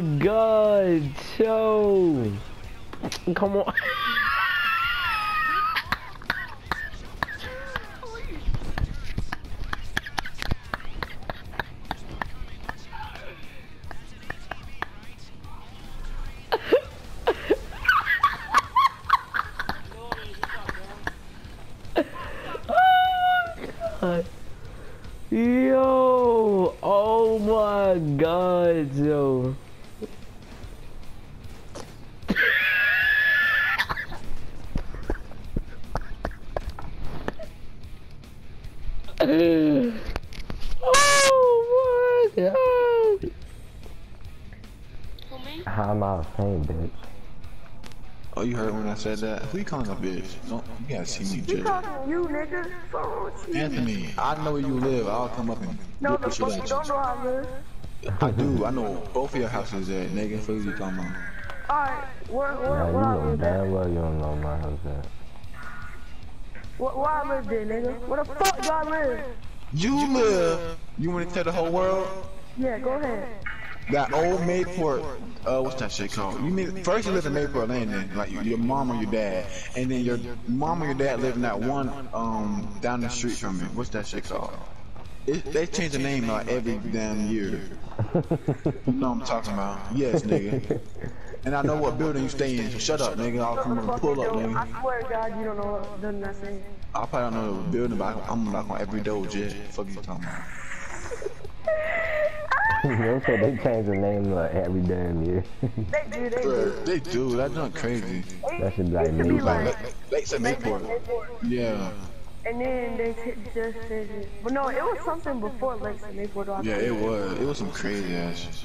god, Joe. Come on. How am I saying, bitch? Oh, you heard when I said that? Who you calling a bitch? Don't, you gotta see me, He Jay. you, nigga. Fuck with you. Anthony, I know where you live. I'll come up and No, whip the the fuck you don't know how I live. I do. I know both of your houses at nigga. What you talking about? Alright, where, where, Nah, you where I know live at? damn well you don't know my house at. Where, where I live there, nigga? Where the fuck do I live? You live. You want to tell the whole world? Yeah, go ahead. That old Mayport, uh, what's that shit called? You mean first you live in Mayport then like your mom or your dad, and then your mom or your dad live in that one um down the street from it. What's that shit called? It, they change the name like every damn year. You know what I'm talking about? Yes, nigga. And I know what building you stay in, so shut up, nigga. I'll come and pull up, nigga. I swear to God, you don't know nothing I probably don't know the building, but I'm knock on every door, Jet. Fuck you talking about? They said they changed the name like every damn year. They do, they do. They do. That's not crazy. that should be like Used me. like- Like, they said Mayport. Yeah. And then they just said it. But no, it was something before Lakes and Mayport. Yeah, it was. It was some crazy ass shit.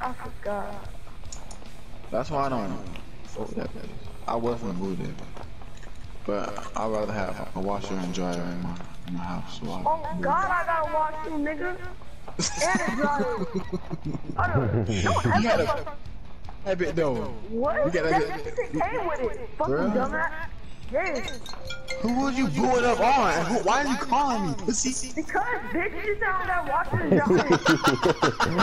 I forgot. That's why I don't fuck that. I was gonna move there. But I'd rather have a washer and dryer in my, in my house. So I Oh God, I gotta watch you, nigga. And a dryer. I don't, don't You ever gotta- fuck- That though. What? You gotta that, get- came with it. Fucking dumbass. Yes. Who was you booing up on? Who, why are you calling me, pussy? Because bitch, you sound that watching and dryer.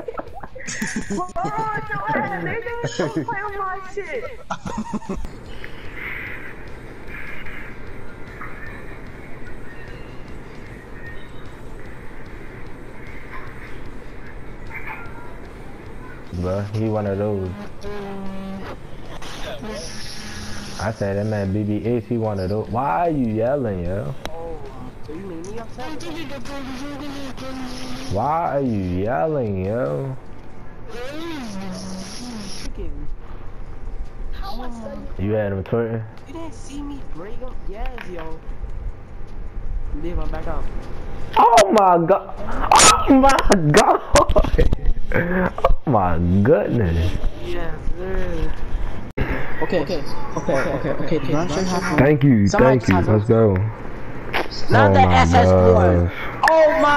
Hold on, your ass, nigga. Don't play with my shit. Bruh, he one of those. I said that man BBH, he one of those. Why are you yelling, yo? Why are you yelling, yo? How I say You had him twerking? you didn't see me break up? Yes, yo. Leave him back up. Oh my god! Oh my god! Oh my goodness! Yes, sir. Okay, okay, okay, okay, okay. okay. Thank you, Somebody thank you. has a- Let's go. Not oh the my SS4. gosh. Oh my.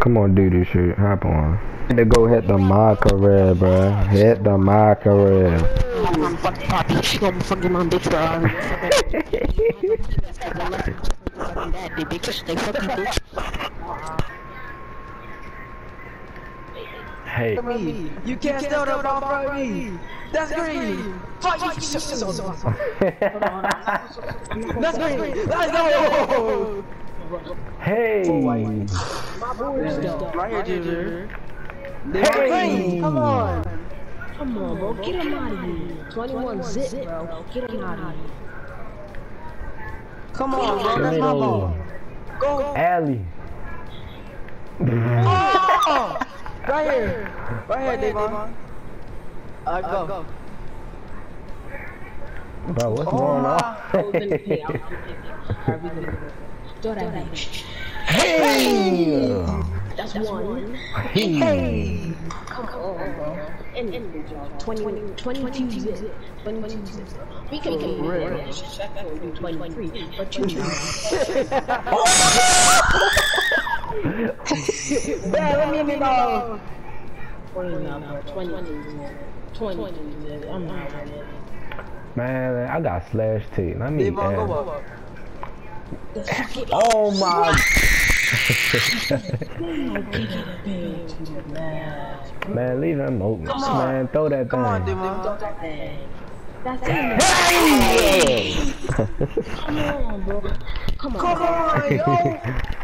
Come on, do this shit. Hop on. Need to go hit the microwave, bro. Hit the microwave. I'm fucking poppy. She gonna fucking my bitch, bro. Fucking that, they bitch. They fucking bitch. Hey, Me. You can't steal the ball from me. That's green. Fuck you. That's green. Let's go. hey, Right here, Ginger. hey. Come on. Come on, bro. Get him out of here. 21 zip, bro. Get him out of here. Come on, bro. That's my ball. Go. Alley. Oh! Right here. Right here, Devon. Uh, go. Bro, what's going on? Hold them pay out. Gonna throw that back. hey. That's one. Hey. Come on, bro. And, and 20, 22 zip. 22 zip. We could get rid of that shit. That would be 23. But you Man, let me in the ball. 20 20 20. I'm not. Man, I got slash T. Let me Devon, add. go. Oh my. Man, leave him open. on. Man, throw that Come on, thing. Demon. That's it. Hey! Come on, bro. Come on. Come on, yo.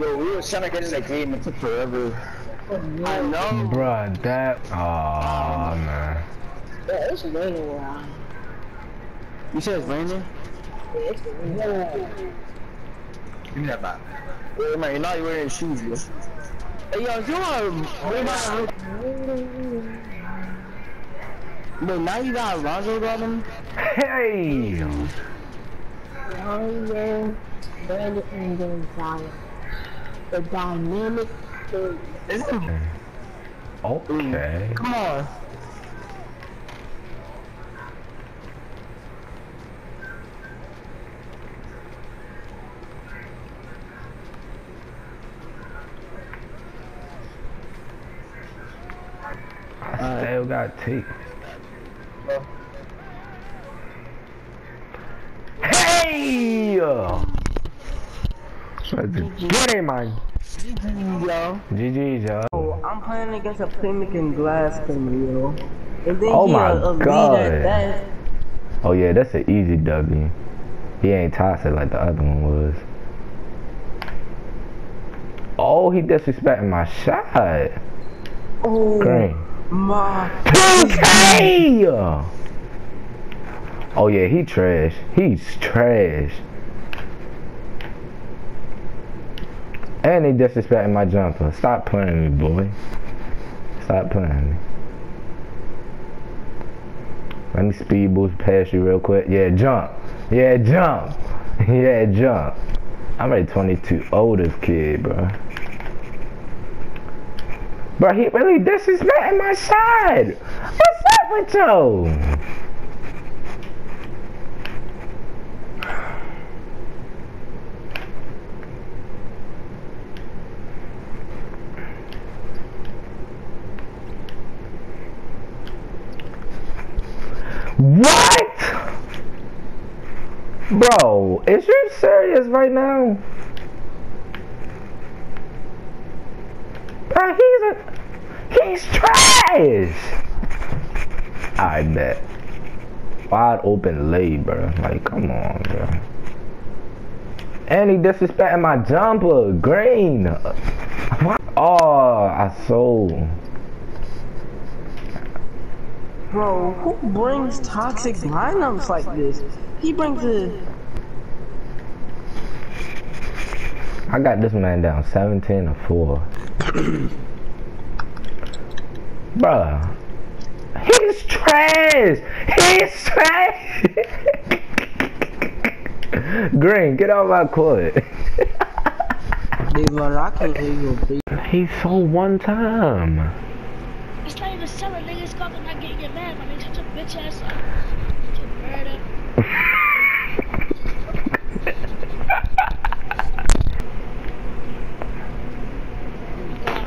Yo, we were trying to get in the game. It took forever. I know. Bruh, that. Oh man. Yeah, it's raining where I am. You said it's raining? Yeah, it's raining. Give me that back. Wait, man, you're not wearing shoes, yo. Hey, yo, you are. Wait, now you got Lonzo got him? Hey! Lonzo, Brandon, and then Zion. The dynamic thing. Okay. Come on. I still got teeth. Get it, man. Yo. GG's, yo. Oh, I'm playing against a playmaking glass player, yo. And then Oh he my a, a God. Oh yeah, that's an easy W. He ain't toxic like the other one was. Oh, he disrespecting my shot. Oh, Green. my. 2K! Oh yeah, he trash. He's trash. And he disrespecting my jumper. Stop playing me, boy. Stop playing me. Let me speed boost past you real quick. Yeah, jump. Yeah, jump. Yeah, jump. I'm already 22. Oldest kid, bro. Bro, he really disrespecting my side. What's up with you? What? Bro, is you serious right now? Bro, he's a he's trash. I bet. Wide open lay, bro. Like, come on, bro. And he disrespecting my jumper, green. What? Oh, I sold. Bro, who brings toxic lineups like this? He brings a. I got this man down 17 to 4. Bruh. He's trash! He's trash! Green, get out my court. Devon, I can't hear you, please. he sold one time. It's not even selling niggas called and not getting your man, my nigga. Shut your bitch ass up. Shut your murder.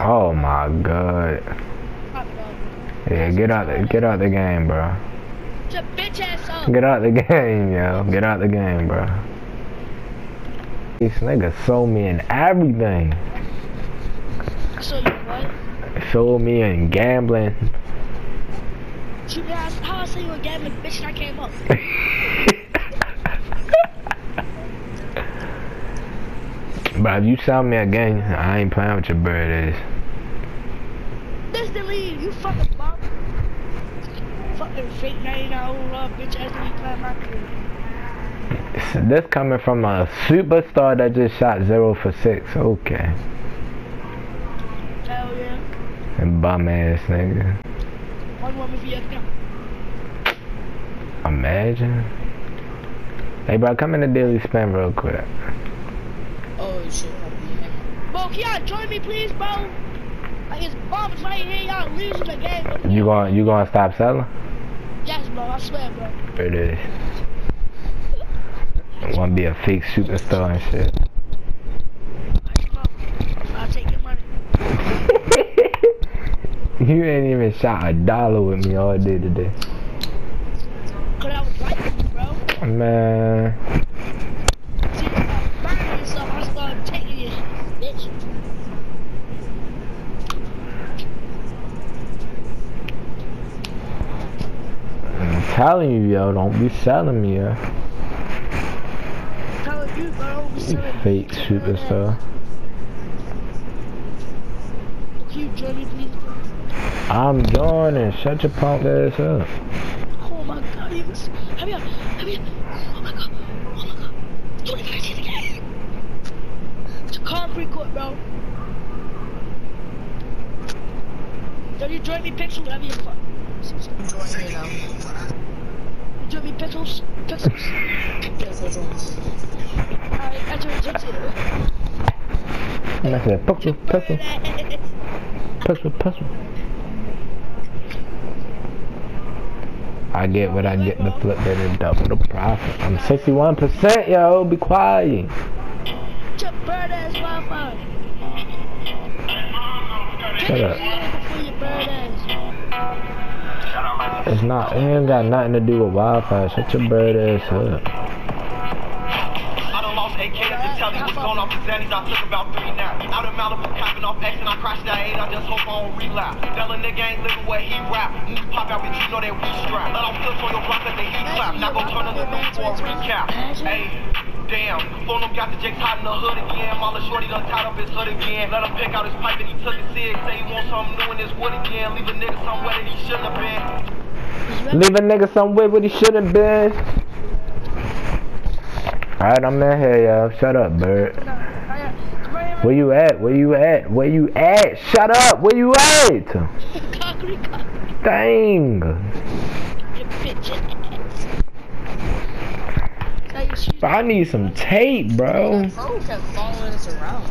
Oh my god. Pop it up. Yeah, get out the get out the game, bro. Shut your bitch ass up. Get out the game, yo. Get out the game, bro. These nigga sold me in everything. So you what? Sold me in gambling. She asked how I say you a gambling bitch and I came up. But if you sell me again, I ain't playing with your bird ass. This the lead, you fucking. Fucking fake 99 overall bitch ass playing my career. This coming from a superstar that just shot zero for six. Okay. Hell yeah. And bum ass nigga. One woman for your account. Imagine. Hey bro, come in the daily spam real quick. Oh shit. Bro, can y'all join me please, bro? Like it's bombs right here, y'all losing the game. You gonna you gonna stop selling? I swear, bro. It is. Wanna be a fake superstar and shit. I. I'll take your money. you ain't even shot a dollar with me all day today. Cause I was like bro. Man. See, you start burning yourself, I start taking your shit, bitch. I'm telling you, yo, don't be selling me, yo. Telling you, bro, You silly. fake superstar. Can you join me. I'm joining. Shut your punk ass up. Oh my god, you was. Have you. Have you. Oh my god. Oh my god. 2019 again. It's a concrete court, bro. Yo, you join me, Pixel? Whatever you fuck. Joining you join me, Pixels? Pixels. Yes, I joined. Alright, I joined you too. And I said, puzzle, puzzle, puzzle. I get what I get, the flip that and double the profit. I'm 61%, yo, be quiet. Your bird ass Wi-Fi. Shut up. It's not, it ain't got nothing to do with Wi-Fi. Shut your bird ass up. I done lost AK to tell me what's going on with Zannies. I took about three now. Out of Malibu, copping off X and I crashed that eight. I just hope I don't relapse. Tell a nigga ain't living where he rap. When we pop out, bitch, you know that we strap. Let off flips on your block that the heat clap. Not gon' turn on the news for a recap. Hey. Damn, phone him got the Jakes hot in the hood again. Mama Shorty done tied up his hood again. Let him pick out his pipe and he took it sig. Say he want something new in his wood again. Leave a nigga somewhere that he shouldn't have been. Leave a nigga somewhere where he should have been. Alright, I'm in here, y'all. Shut up, bird. Where you at? Where you at? Where you at? Shut up! Where you at? Dang! you bitch ass. Now you shoot. I need some tape, bro. Bro kept following us around.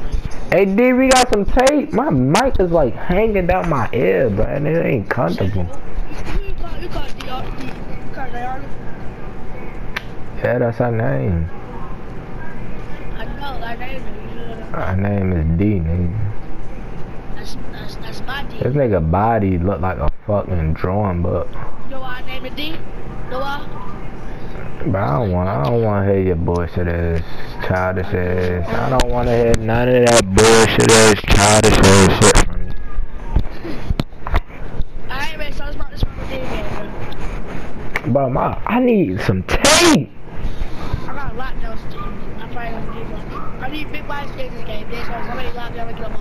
Hey, D, we got some tape. My mic is like hanging down my ear, bro, and it ain't comfortable. You call, you call DR, D, you call DR. Yeah, that's our name. I know, that name is, Our name is D, nigga. that's, that's, that's my D. This nigga body look like a fucking drawing book. You know why I name it D? You know why? But I don't want, I don't want to hear your bullshit ass, childish ass. I don't want to hear none of that bullshit ass, childish ass shit from you. I ain't ready, so let's not this one with David. But my, I need some tape. I got a lot else to do. I'm probably gonna need one. I need big wide skates in the game. There's one. Somebody locked down and get them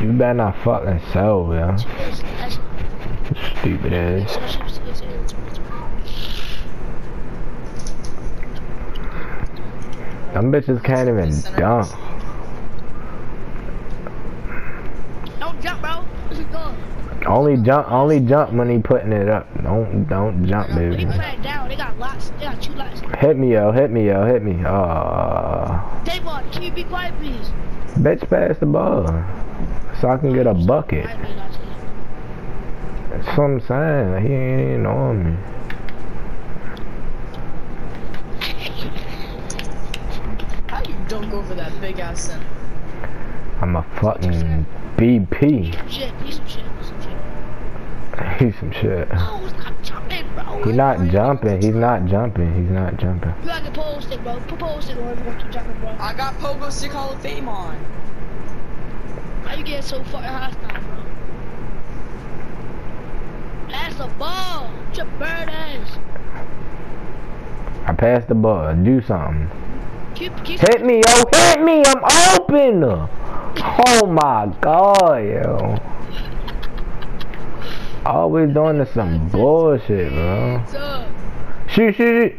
on. You better not fucking sell, yo. That's, that's, Stupid ass. Them bitches can't even dunk. Don't jump, bro. Where's he going? Only jump, only jump when he putting it up. Don't, don't jump, baby. playing. They got lots. They got two lots. Hit me, yo, hit me, yo, hit me. Uh, Davon, can you be quiet, please? bitch, pass the ball so I can get a bucket. That's what I'm saying. He ain't on me. How you dunk over that big ass center? I'm a fucking BP. Some shit. He's some shit. Some shit. He's some shit. Oh, he's not jumping, bro. He's not jumping. He's not jumping. He's not jumping. You gotta get pole stick, bro. Put pole stick on if you want to jumping, bro. I got Pogo Stick Hall of Fame on. How you get so fucking hostile, bro? Pass the ball. Get your bird ass. I passed the ball. Do something. Keep, keep. Hit me, yo, hit me, I'm open! Oh my god, yo. Always doing this some bullshit, bro. So, Shoot, shoot, shoot.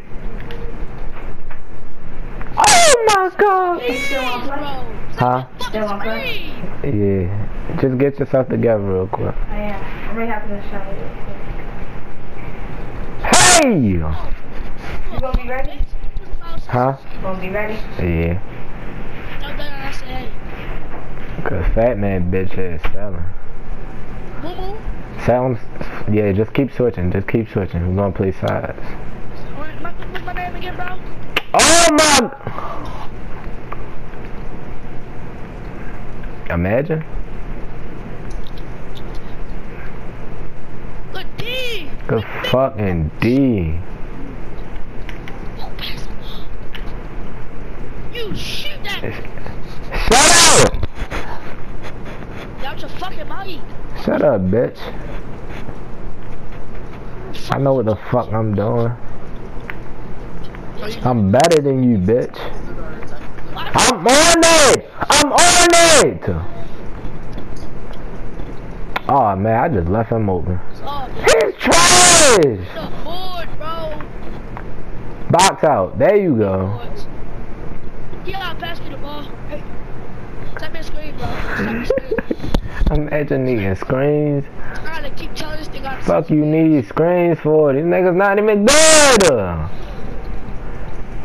Oh my god! You still want to play? Huh? Still want to play? Hey. Yeah. Just get yourself together real quick. Oh, I am. I'm really happy to show you. Hey! You gonna be ready? Huh? You gonna be ready? Yeah. Cause fat man bitch is selling. Sounds, yeah, just keep switching, just keep switching. We're gonna play sides. Wait, my- my name again, bro? Oh my! Imagine. Good D. Good fucking D. You shoot that. Shut up! Out your fucking mic. Shut up, bitch. I know what the fuck I'm doing. I'm better than you, bitch. I'm on it! I'm on it! Oh man, I just left him open. He's trash! the. Box out. There you go. Gotta pass me the ball. Hey. Stop me screen, bro. I'm engineering screens. I gotta keep telling this thing out. Fuck you need screens for? These niggas not even good!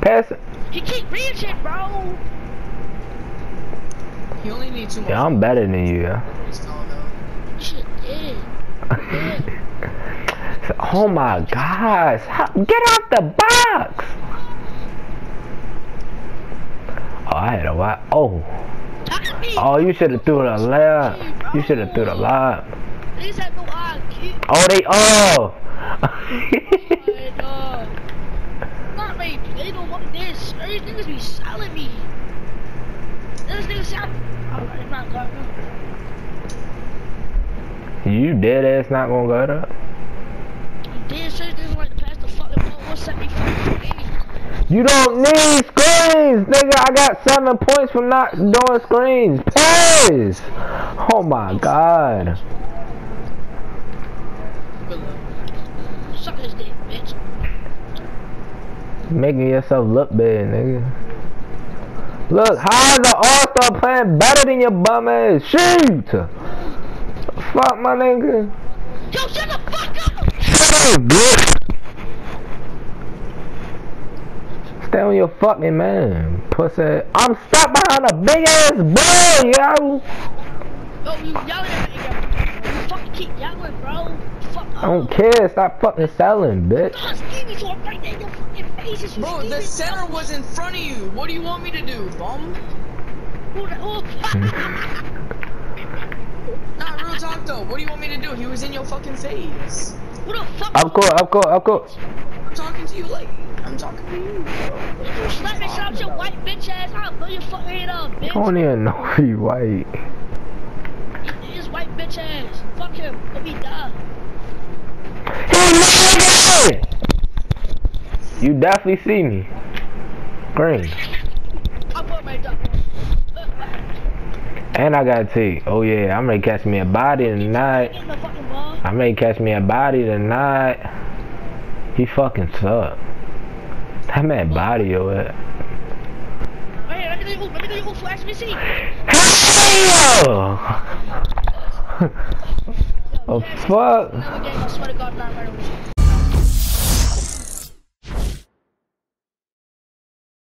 Pass it. He keep reaching, bro. He only needs two more. Yeah, I'm better than you, yeah. Shit, yeah. Oh my gosh. How, get out the box! Oh, I had a lot. Oh. Oh, you should have threw the left. You should have threw the left. These had no IQ. Oh, they. Oh! And, uh, not me. They don't want this. These niggas be selling me. This nigga sound. Alright, not going. you dead ass not gonna go there? Dead serious niggas like to pass the fucking ball. What's that? Me fucking game. You don't need screens, nigga. I got seven points from not doing screens. Pass! Oh my god. Suck his dick, bitch. Making yourself look bad, nigga. Look, how is the All-Star playing better than your bum ass? Shoot! Fuck my nigga. Yo, shut the fuck up! Shut up, bitch. Stay on your fucking man, pussy. I'm stuck behind a big ass boy, yo. Yo, you yelling at me, yo. You fucking keep yelling, bro. Fuck I don't care. Stop fucking selling, bitch. God, Stevie saw right there in your fucking face. It's Bro, the center was in front of you. What do you want me to do, bum? Who the who? Not real talk though. What do you want me to do? He was in your fucking face. Who the fuck? Of course, of course, of course. I'm cool. I'm talking to you like I'm talking to you. You slap me, shut your white bitch ass. I'll blow your fucking head up, I bitch. don't even know you white. His white bitch ass. Fuck him. Let me die. He made it! You definitely see me. Green. I'll put my duck. And I got T. Oh yeah, I may catch me a body tonight. Get in the fucking ball. I may catch me a body tonight. He fucking suck. That man body yo it. Hey, let me do you. Let me do you. Flash me, see. Hell! oh fuck.